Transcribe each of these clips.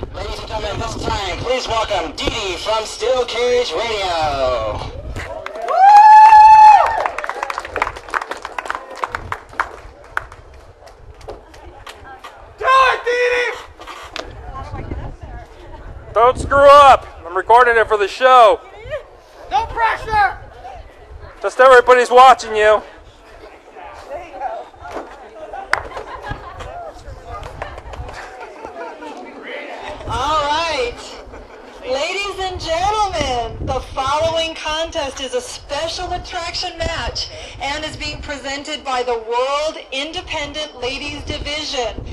gentlemen, this time, please welcome Dee Dee from Steel Cage Radio. Don't screw up. I'm recording it for the show. No pressure! Just everybody's watching you. All right. Ladies and gentlemen, the following contest is a special attraction match and is being presented by the World Independent Ladies Division.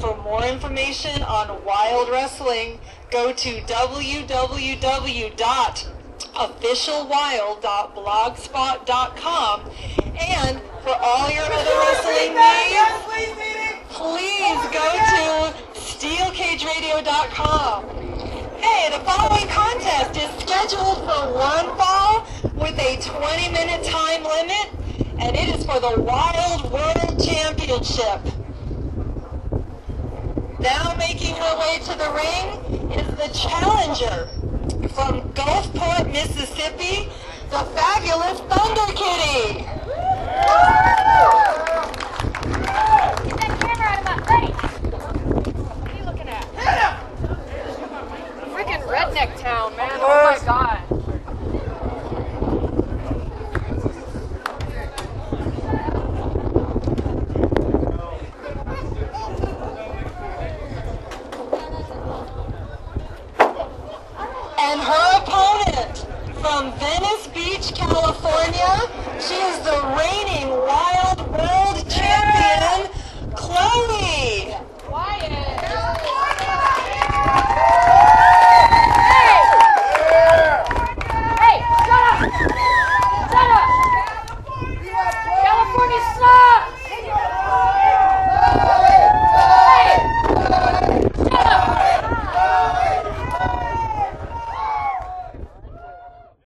For more information on Wild Wrestling, go to www.officialwild.blogspot.com and for all your other wrestling needs, please go to steelcageradio.com. The following contest is scheduled for one fall with a 20 minute time limit, and it is for the Wild World Championship. Now making her way to the ring is the challenger from Gulfport, Mississippi, the her opponent from Venice Beach, California, she is the